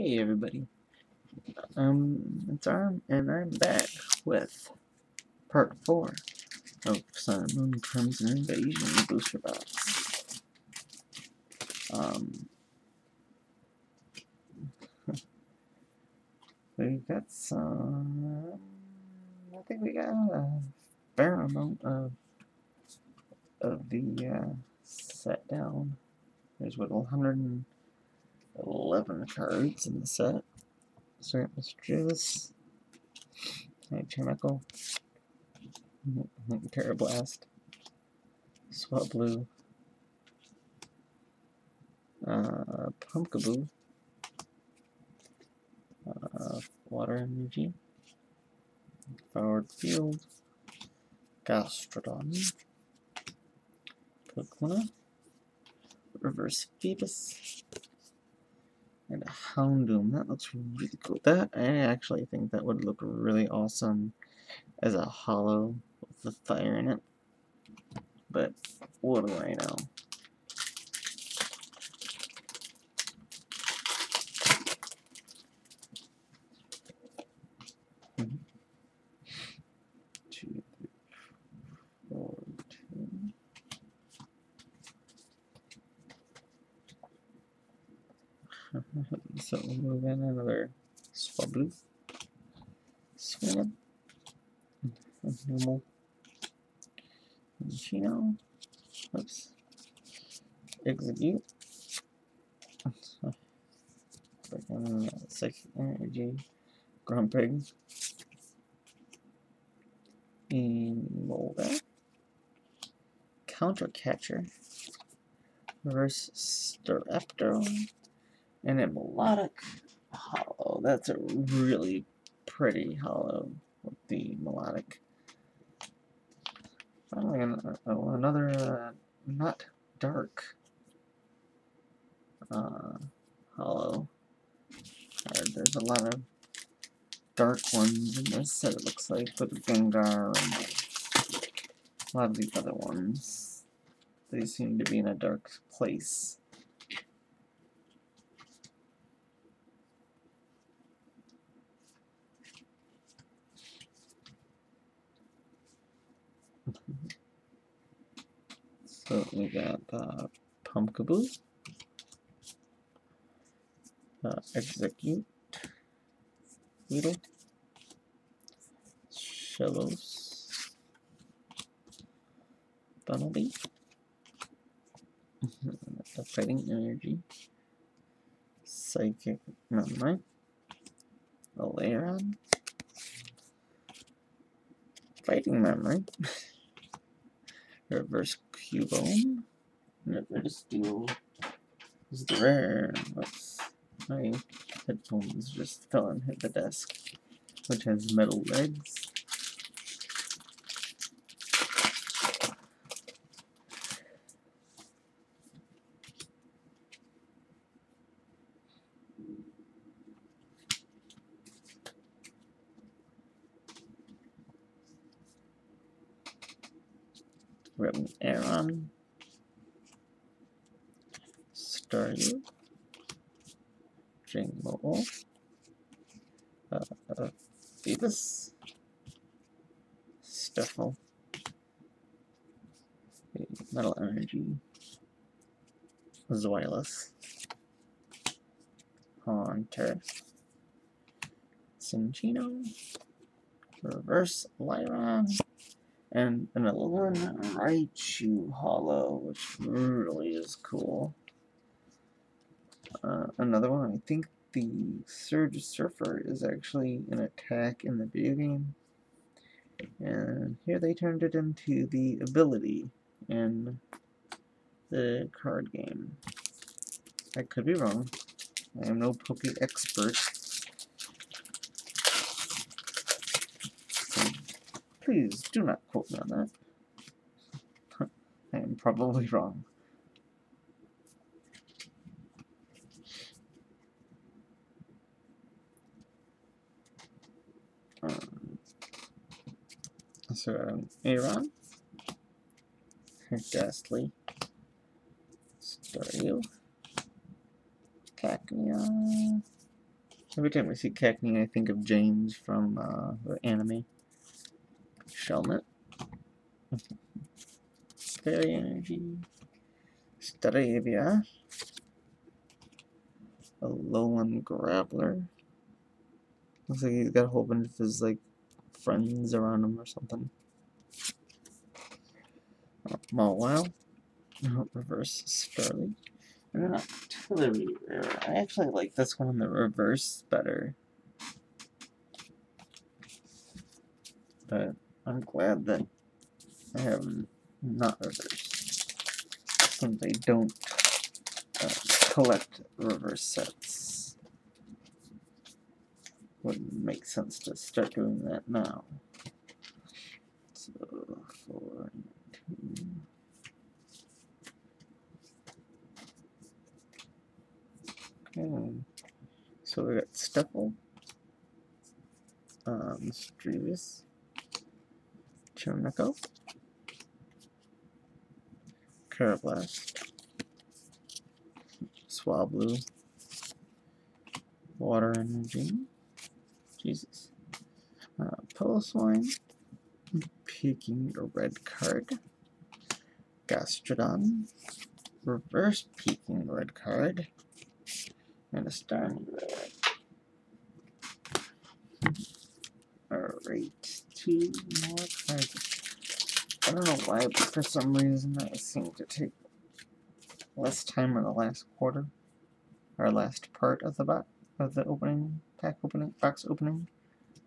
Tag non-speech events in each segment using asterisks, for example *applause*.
Hey everybody, um, it's Arm, and I'm back with part 4 of Sun Moon Crimson Invasion Booster Box. Um, *laughs* we got some, I think we got a fair amount of, of the, uh, set down. There's what, 100 11 cards in the set. So Mr. Juice, Chimecho, Karrablast, Swablu, uh, Pumpkaboo, uh, Water Energy, Forward Field, Gastrodon, Pokemon, Reverse Phoebus, and a Houndoom. That looks really cool. That I actually think that would look really awesome as a hollow with the fire in it. But what do I know? Two, three, four, two. So we'll move in another Swablu, Swim, normal, Chino, oops, Exeggcute, freaking Psychic Energy, Grumpig, and Molda, Counter Catcher, Reverse Staraptor, and a melodic hollow. That's a really pretty hollow with the melodic. Finally, an, uh, another uh, not dark uh, hollow card. There's a lot of dark ones in this set, it looks like, with Gengar and a lot of these other ones. They seem to be in a dark place. So we got Pumpkaboo, uh, Exeggcute, Weedle, Shellos, Bunnelby, *laughs* the Fighting Energy, Psychic Memory, Alaron, Fighting Memory, *laughs* Reverse Cubone, Reverse Steel is the rare. Whoops. My headphones just fell and hit the desk, which has metal legs. Have an Aron, Staryu, Jingmo, uh, uh, Phoebus, Stufful, Metal Energy, Zoilus, Haunter, Cinccino, Reverse Lairon, and an Alolan Raichu Hollow, which really is cool. Uh, another one, I think the Surge Surfer is actually an attack in the video game. And here they turned it into the ability in the card game. I could be wrong. I am no Poke expert. Please do not quote me on that. *laughs* I am probably wrong. Um, so, um, Aron, Gastly, Staryu, Cacnea, Every time I see Cacnea, I think of James from uh, the anime. Shelmet. Fairy Energy. Staravia. A Alolan Graveler. Looks like he's got a whole bunch of his, like, friends around him or something. Mawile. Oh, reverse Starly. And then Artillery Rare. I actually like this one in the reverse better. But I'm glad that I have not reversed. Since I don't uh, collect reverse sets. Wouldn't make sense to start doing that now. So, four, two. Okay. So we got Stufful, um, Strevis, Chimecho, Karrablast, Swablu, Water Energy, Jesus, uh, Piloswine, peeking a red card, Gastrodon, reverse peeking red card, and a Starmie red. Alright, two more cards. I don't know why, but for some reason I seem to take less time in the last quarter, or last part of the box of the opening pack opening box opening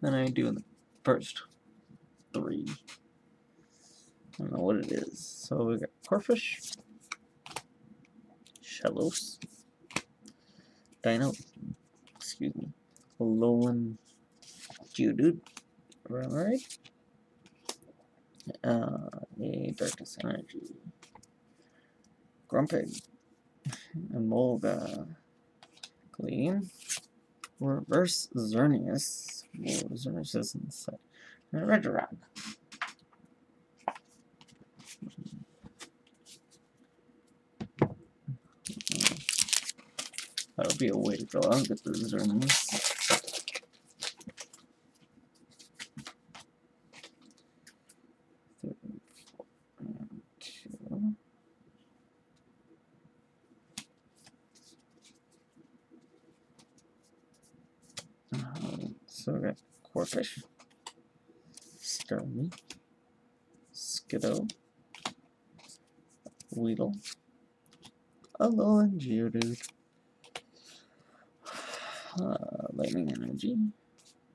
than I do in the first three. I don't know what it is. So we got Corphish, Shellos, Dino, excuse me, Alolan Geodude, right? Uh, a Darkness Energy, Grumpig, Emolga, Gleam, Reverse Xerneas, Whoa, Xerneas is inside, and Regirock. That would be a way to go. I'll get the Xerneas. Three, four, and two. Um, so we got Corphish, Starmie, Skiddo, Weedle, Alolan Geodude, uh, Lightning Energy,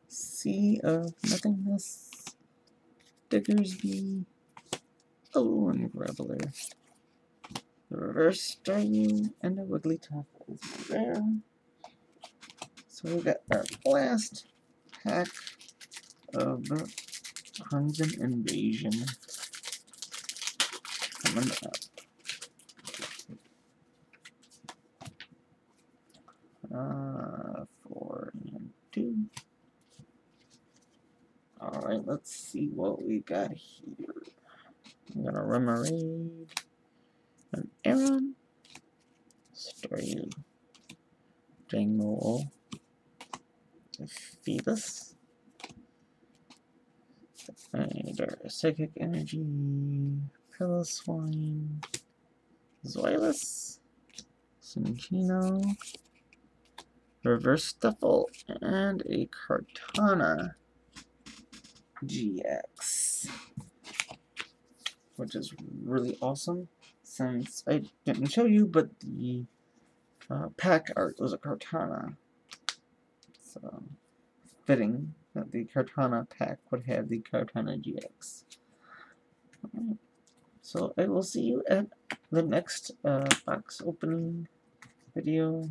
Sea of Nothingness, Diggersby, Alolan Graveler, the Reverse Staryu, and a Wigglytuff is rare. So we got our last pack of Crimson Invasion coming up. Uh, four and two. Alright, let's see what we got here. I'm gonna Remoraid, an Aron, Staryu, Jangmo, Phoebus, and our Psychic Energy, Piloswine, Zoilus, Cinccino, Reverse Stufful, and a Kartana GX. Which is really awesome, since I didn't show you, but the uh, pack art was a So, fitting that the Kartana pack would have the Kartana GX. So, I will see you at the next uh, box opening video.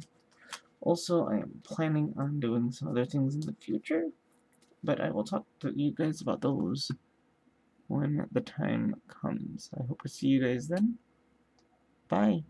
Also, I am planning on doing some other things in the future, but I will talk to you guys about those when the time comes. I hope to see you guys then. Bye.